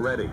Ready.